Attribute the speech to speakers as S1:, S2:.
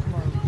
S1: tomorrow.